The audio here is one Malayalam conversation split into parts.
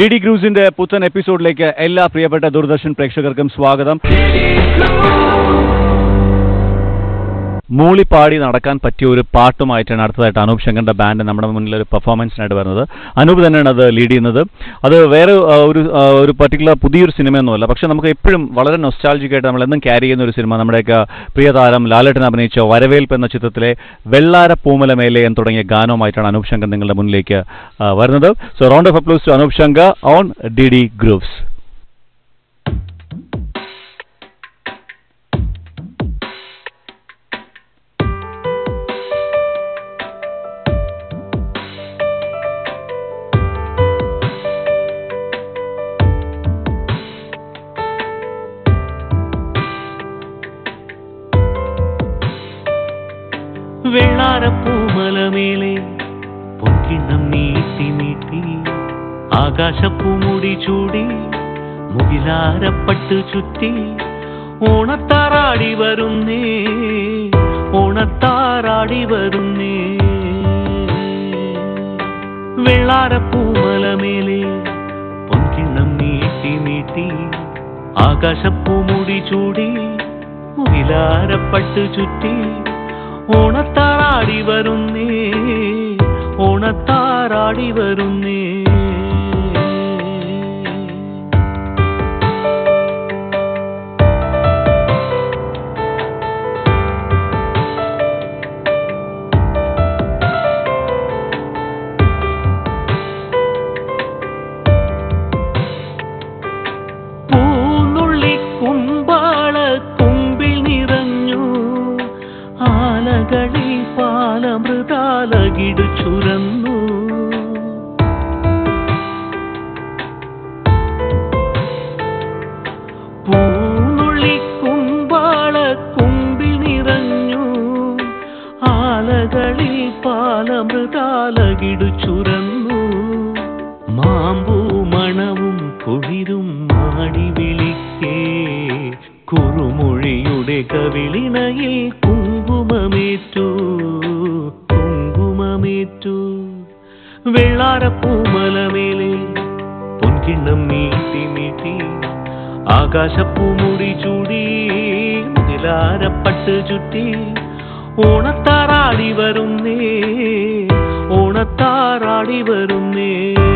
ഡി ഡി ക്രൂസിന്റെ പുത്തൻ എപ്പിസോഡിലേക്ക് എല്ലാ പ്രിയപ്പെട്ട ദൂരദർശൻ പ്രേക്ഷകർക്കും സ്വാഗതം. മൂളിപ്പാടി നടക്കാൻ പറ്റിയ ഒരു പാട്ടുമായിട്ടാണ് അടുത്തതായിട്ട് അനൂപ് ശങ്കറിന്റെ ബാൻഡ് നമ്മുടെ മുന്നിൽ ഒരു പെർഫോമൻസിനായിട്ട് വരുന്നത്. അനൂപ് തന്നെയാണ് അത് ലീഡ് ചെയ്യുന്നത്. അത് വേറെ ഒരു ഒരു പർട്ടിക്കുലർ പുതിയൊരു സിനിമയൊന്നുമല്ല. പക്ഷേ നമുക്ക് എപ്പോഴും വളരെ നൊസ്റ്റാൾജിക് ആയിട്ട് നമ്മൾ എന്നും ക്യാരി ചെയ്യുന്ന ഒരു സിനിമ നമ്മുടെയൊക്കെ പ്രിയതാരം ലാലേട്ടൻ അഭിനയിച്ച വരവേൽപ്പ് എന്ന ചിത്രത്തിലെ വെള്ളാര പൂമല മേലെ എന്ന് തുടങ്ങിയ ഗാനവുമായിട്ടാണ് അനൂപ് ശങ്കർ നിങ്ങളുടെ മുന്നിലേക്ക് വരുന്നത്. So round of applause to Anoop Shankar on D D groups ആകാശപ്പൂമുടി ചൂടി മുകിലാരപ്പട്ട് ചുറ്റി ഓണത്താറാടി വരുന്നേ ഓണത്താറാടി വരുന്നേ. വെള്ളാരപ്പൂമലമേലെ പൊൻകിണ്ണം നീട്ടി നീട്ടി ആകാശപ്പൂമുടി ചൂടി മുകിലാരപ്പട്ട് ചുറ്റി ഓണത്താറാടി വരുന്നേ ഓണത്താറാടി വരുന്നേ. ആലകളിൽ പാലമൃതാലകിടു ചുരന്നു. മാമ്പൂ മണവും കുളിരും മാടി വിളിക്കേ. കുറുമൊഴിയുടെ കവിളിണയിൽ കുങ്കുമമേറ്റു. കുങ്കുമമേറ്റു. വെള്ളാരപ്പൂമലമേലെ പൊൻകിണ്ണം നീട്ടി നീട്ടി ആകാശപ്പൂമുടി ചൂടി നിലാരപ്പട്ട് ചുറ്റി ഓണത്താറാടി വരുന്നേ ഓണത്താറാടി വരുന്നേ നന്ദുണി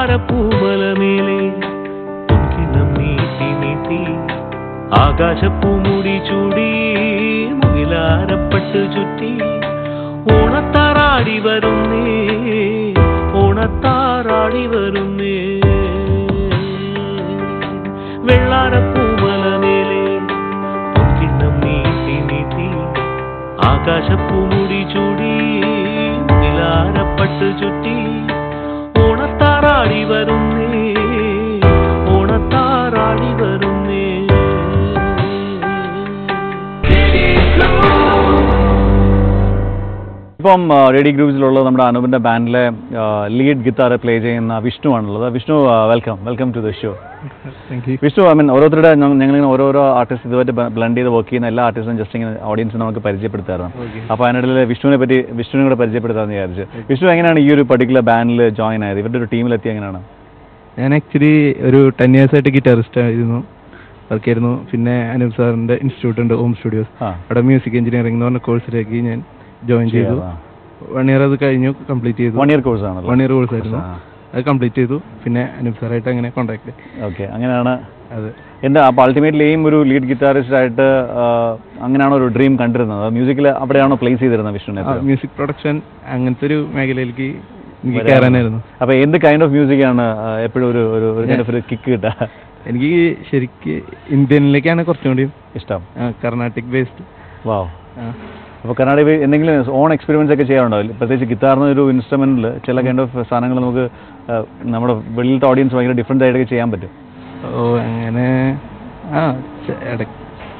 വെള്ളാരപ്പൂമലമേലെ പൊൻകിണ്ണം നീട്ടി നീട്ടി ആകാശപ്പൂമുടി ചൂടി മുകിലാരപ്പെട്ട് ചുറ്റി ഓണത്താറാടി വരുന്നേ ഓണത്താറാടി വരുന്നേ. വെള്ളാരപ്പൂമലമേലെ പൊൻകിണ്ണം നീട്ടി നീട്ടി ആകാശപ്പൂമുടി ചൂടി മുകിലാരപ്പെട്ട് ചുറ്റി വരുന്നേ വരുന്നേ. ഇപ്പം റെഡി ഗ്രൂപ്പിലുള്ള നമ്മുടെ അനൂപിന്റെ ബാൻഡിലെ ലീഡ് ഗിത്താർ പ്ലേ ചെയ്യുന്ന വിഷ്ണു ആണുള്ളത്. Vishnu welcome welcome to the show Vishnu I mean ഓരോരുത്തരുടെ ഞങ്ങളിങ്ങനെ ഓരോരോ ആർട്ടിസ്റ്റ് ഇതുമായിട്ട് ബ്ലണ്ട് ചെയ്ത് വർക്ക് ചെയ്യുന്ന എല്ലാ ആർട്ടിസ്റ്റും ജസ്റ്റ് ഇങ്ങനെ ഓഡിയൻസിന് നമുക്ക് പരിചയപ്പെടുത്തായിരുന്നു. അപ്പോൾ അതിനിടയിൽ വിഷ്ണുവിനെ പറ്റി വിഷ്ണുവിനെ കൂടെ പരിചയപ്പെടുത്താമെന്ന് വിചാരിച്ചു. വിഷ്ണു എങ്ങനെയാണ് ഈ ഒരു പർട്ടിക്കുലർ ബാൻഡിൽ ജോയിൻ ആയത്? ഇവരുടെ ഒരു ടീമിലെത്തി എങ്ങനെയാണ്? ഞാൻ ആക്ച്വലി ഒരു ടെൻ ഇയേഴ്സ് ആയിട്ട് ഗിറ്റാറിസ്റ്റ് ആയിരുന്നു. വർക്ക് ആയിരുന്നു. പിന്നെ അനിൽ സാറിന്റെ ഇൻസ്റ്റിറ്റ്യൂട്ട് ഉണ്ട് ഹോം സ്റ്റുഡിയോസ് അവിടെ മ്യൂസിക് എഞ്ചിനീയറിംഗ് എന്ന് പറഞ്ഞ കോഴ്സിലേക്ക് ഞാൻ ജോയിൻ ചെയ്തു. വൺ ഇയർ അത് കഴിഞ്ഞു കംപ്ലീറ്റ് ചെയ്തു. വൺ ഇയർ കോഴ്സ് ആണ് വൺ ഇയർ കോഴ്സ് ആയിരുന്നു. അത് കംപ്ലീറ്റ് ചെയ്തു. പിന്നെ അനൂപ് സാറായിട്ട് അങ്ങനെ കോണ്ടാക്ട് ഓക്കെ അങ്ങനെയാണ്. അതെ. എന്താ അപ്പോൾ അൾട്ടിമേറ്റ്ലി എയിം ഒരു ലീഡ് ഗിറ്റാറിസ്റ്റ് ആയിട്ട് അങ്ങനെയാണ് ഒരു ഡ്രീം കണ്ടിരുന്നത്. മ്യൂസിക്കിൽ അവിടെയാണോ പ്ലേസ് ചെയ്തിരുന്നത് വിഷ്ണുവിനെ മ്യൂസിക് പ്രൊഡക്ഷൻ അങ്ങനത്തെ ഒരു മേഖലയിലേക്ക് അപ്പൊ കയറാനായിരുന്നു. അപ്പോൾ എന്ത് കൈൻഡ് ഓഫ് മ്യൂസിക് ആണ് എപ്പോഴും ഒരു ഒരു ഒരു കിക്ക് കിട്ടുക? എനിക്ക് ശരിക്ക് ഇന്ത്യനിലേക്കാണ് കുറച്ചും കൂടി ഇഷ്ടം. കർണാട്ടിക് ബേസ്ഡ് വാവ് അപ്പോൾ കർണാടക എന്തെങ്കിലും ഓൺ എക്സ്പെരിമെൻസ് ഒക്കെ ചെയ്യാറുണ്ടോ? പ്രത്യേകിച്ച് ഗിത്താർ ഒരു ഇൻസ്ട്രുമെന്റിൽ ചില കൈൻഡ് ഓഫ് സാധനങ്ങൾ നമുക്ക് നമ്മുടെ വെളിയിലത്തെ ഓഡിയൻസ് ഭയങ്കര ഡിഫറെന്റ് ആയിട്ടൊക്കെ ചെയ്യാൻ പറ്റും. ഓ അങ്ങനെ. ആ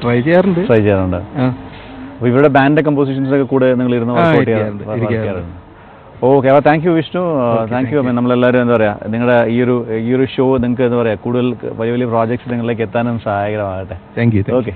ട്രൈ ചെയ്യാറുണ്ട്. ട്രൈ ചെയ്യാറുണ്ട്. അപ്പോൾ ഇവരുടെ ബാൻഡ് കമ്പോസിഷൻസ് ഒക്കെ കൂടെ നിങ്ങൾ ഇരുന്ന്. ഓക്കെ അപ്പോൾ thank you Vishnu thank you. നമ്മളെല്ലാവരും എന്താ പറയുക നിങ്ങളുടെ ഈ ഒരു ഈ ഒരു ഷോ നിങ്ങൾക്ക് എന്താ പറയുക കൂടുതൽ വലിയ വലിയ പ്രോജക്ട്സ് നിങ്ങളിലേക്ക് എത്താനും സഹായകരമാകട്ടെ. താങ്ക് യു ഓക്കെ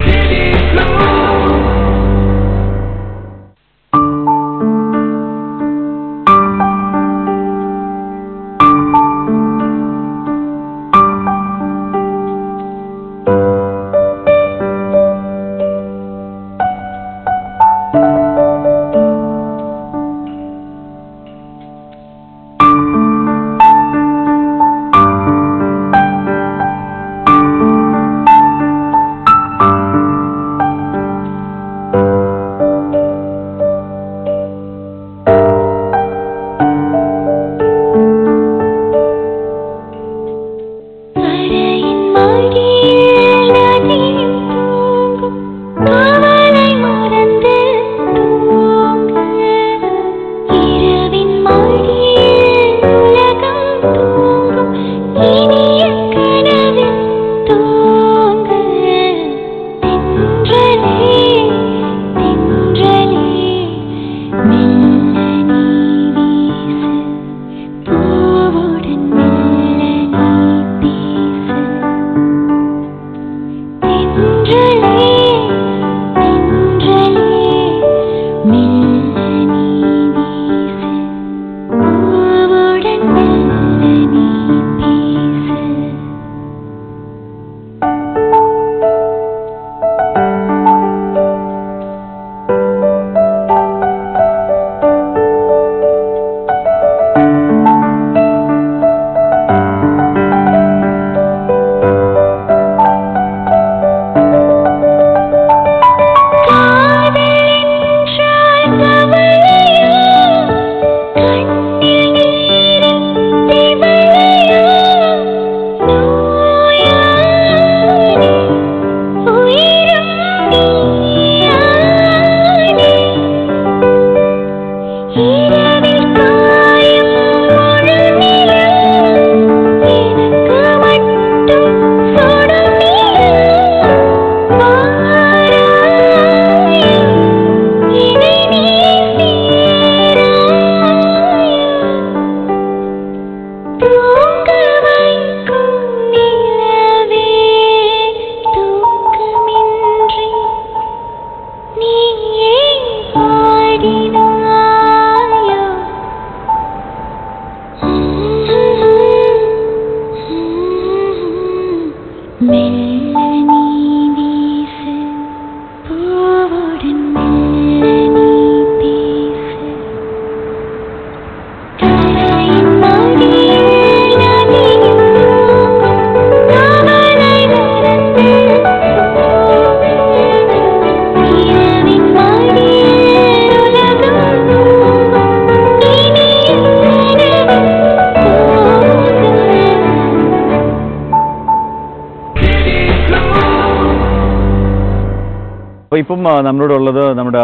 അപ്പോൾ ഇപ്പം ആ, നമ്മളോട് ഉള്ളത് നമ്മുടെ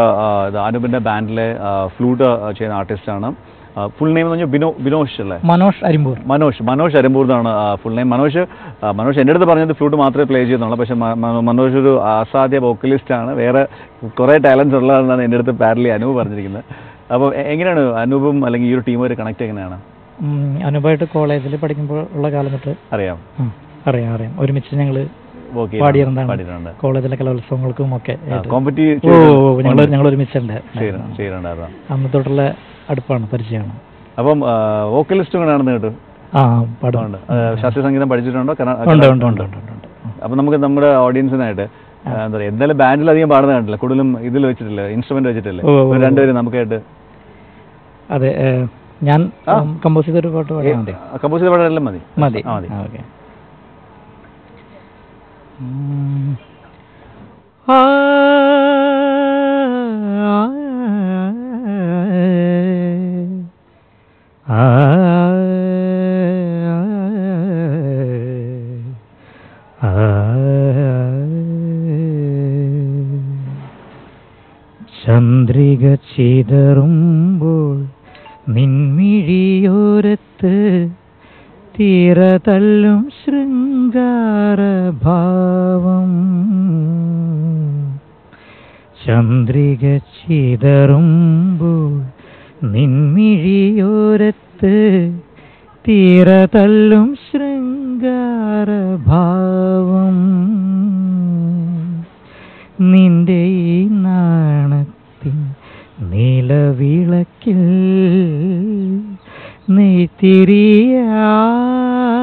ഇത് ബാൻഡിലെ ഫ്ലൂട്ട് ചെയ്യുന്ന ആർട്ടിസ്റ്റാണ്. ഫുൾ നെയിം എന്ന് പറഞ്ഞാൽ ബിനോ ബിനോഷ് അല്ലേ? മനോഷ് അരിമ്പൂർ. മനോഷ് മനോഷ് അരിമ്പൂർ എന്നാണ് ഫുൾ നെയിം മനോഷ് മനോഷ് എന്റെ അടുത്ത് പറഞ്ഞത് ഫ്ലൂട്ട് മാത്രമേ പ്ലേ ചെയ്യുന്നുള്ളൂ. പക്ഷേ മ- മ- മനോജ് ഒരു അസാധ്യ വോക്കലിസ്റ്റ് ആണ്. വേറെ കുറേ ടാലൻസ് ഉള്ളതാണെന്നാണ് എന്റെ അടുത്ത് പാരലി അനൂപ് പറഞ്ഞിരിക്കുന്നത്. അപ്പോൾ എങ്ങനെയാണ് അനൂപും അല്ലെങ്കിൽ ഈ ഒരു ടീം ഒരു കണക്ട് എങ്ങനെയാണ്? അനൂപായിട്ട് കോളേജിൽ പഠിക്കുമ്പോൾ ഉള്ള കാലം തൊട്ട് അറിയാം. അറിയാം അറിയാം. ഒരുമിച്ച് ഞങ്ങൾ പാടിയിട്ടുണ്ട് കോളേജിലെ കലോത്സവങ്ങൾക്കും ഒക്കെ ഞങ്ങൾ ഞങ്ങൾ ഒരുമിച്ചുണ്ട്. അന്ന് തൊട്ടുള്ള അടുപ്പാണ് പരിചയമാണ്. അപ്പം വോക്കലിസ്റ്റും കൂടെ ആണെന്ന് കേട്ടു. ആ പാടും. ശാസ്ത്രീയ സംഗീതം പഠിച്ചിട്ടുണ്ടോ? അപ്പൊ നമുക്ക് നമ്മുടെ ഓഡിയൻസിനായിട്ട് എന്താ പറയുക എന്തായാലും ബാൻഡിൽ അധികം പാടുന്ന കണ്ടില്ല കൂടുതലും ഇതിൽ വെച്ചിട്ടില്ല ഇൻസ്ട്രുമെന്റ് വെച്ചിട്ടില്ലേ. രണ്ടുപേരും നമുക്കായിട്ട് അതെ ഞാൻ കമ്പോസ് ചെയ്തൊരു പാട്ട് പാടിയാൽ മതി. കമ്പോസ് ചെയ്ത പാടാനെല്ലാം മതി. മതി. ആ, മതി. ഓക്കെ. ചന്ദ്രിക ചിതറുമ്പോൾ നിൻമിഴിയോരത്ത് തീരതല്ലും ശൃംഗാരഭാവം ചന്ദ്രിക ചിതറുമ്പോൾ നിൻമിഴിയോരത്ത് തീരതല്ലും ശൃംഗാരഭാവം. നിന്റെ ഈ നാണത്തിൻ നിലവിളക്കിൽ നെയ്ത്തിരിയായി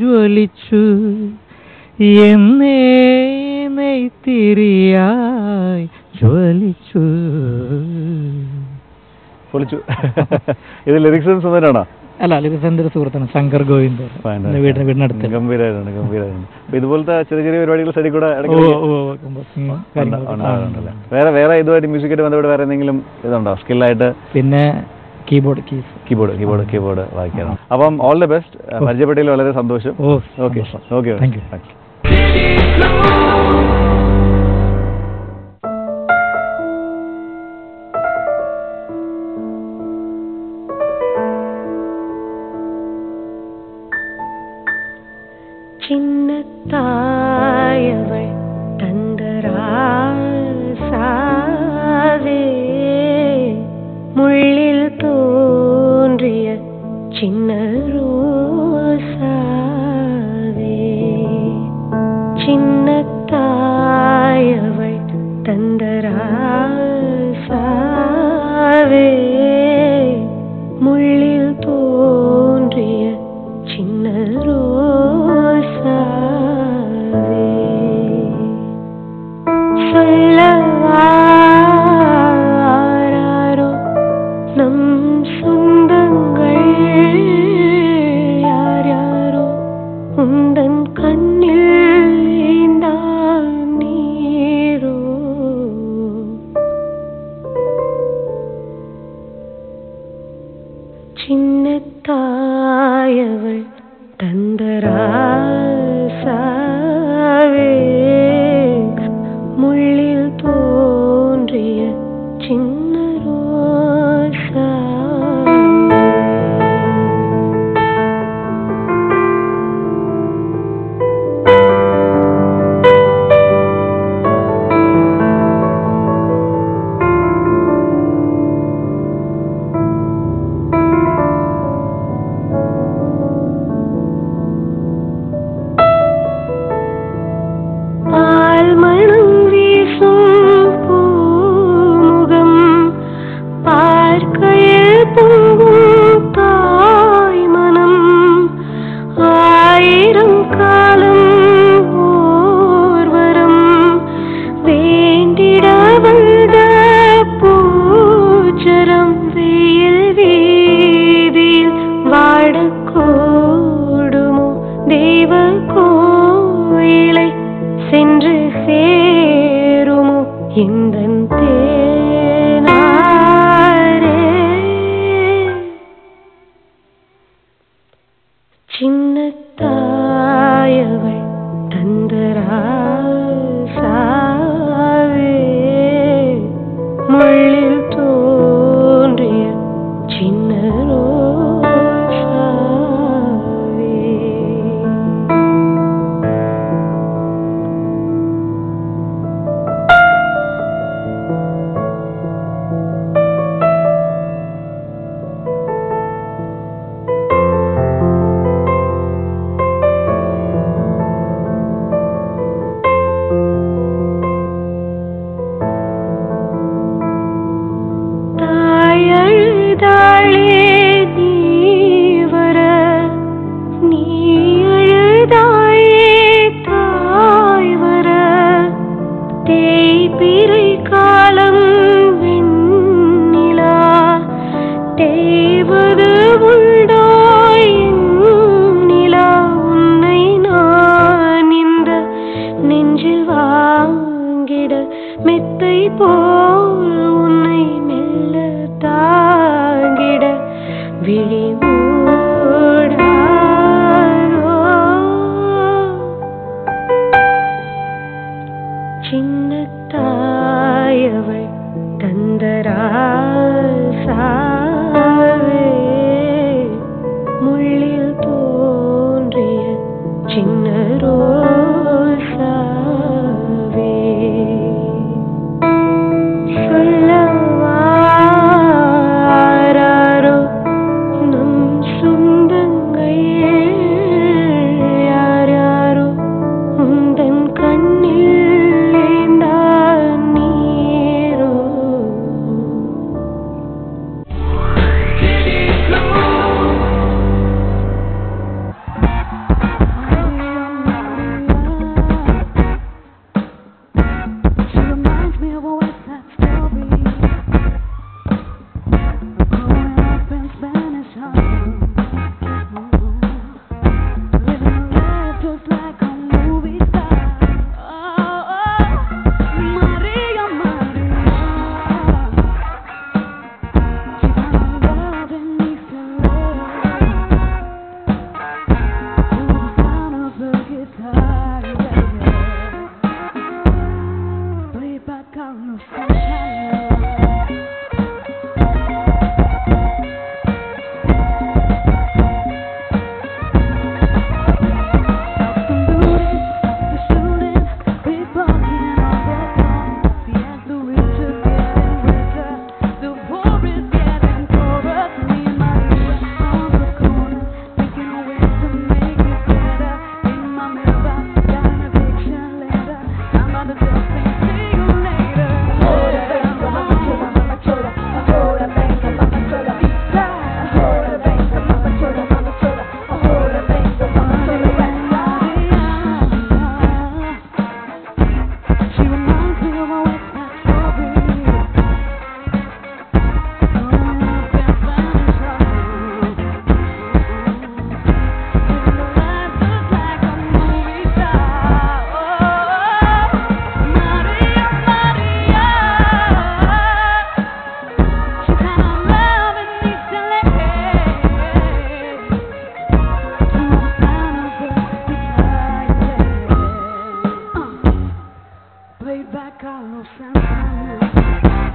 ജ്വലിച്ചു. എന്നേ നെയ്ത്തിരിയായി ജ്വലിച്ചു. പൊളിച്ചു ഇത് ലിറിക്സ് സുന്ദരാണോ? അല്ല ലിറിക്സ് എന്റെ ഒരു സുഹൃത്താണ് ശങ്കർ ഗോവിന്ദ് വീടിന് വീടിനടുത്ത്. ഗംഭീരമായിട്ടുണ്ട് ഗംഭീരമായിട്ടുണ്ട് ഇതുപോലത്തെ ചെറിയ ചെറിയ പരിപാടികൾ സൈഡിൽ കൂടെ വേറെ വേറെ ഇതുമായിട്ട് മ്യൂസിക്കായിട്ട് ബന്ധപ്പെട്ട് വേറെ എന്തെങ്കിലും ഇതുണ്ടോ? സ്കില്ലായിട്ട് പിന്നെ കീബോർഡ് കീബോർഡ് കീബോർഡ് കീബോർഡ് വായിക്കണം അപ്പം ഓൾ ദി ബെസ്റ്റ് പരിചയപ്പെട്ടതിൽ വളരെ സന്തോഷം. Okay okay thank you. பிறை காலம் வெண்ணிலா தே laid back, Carlos Santana.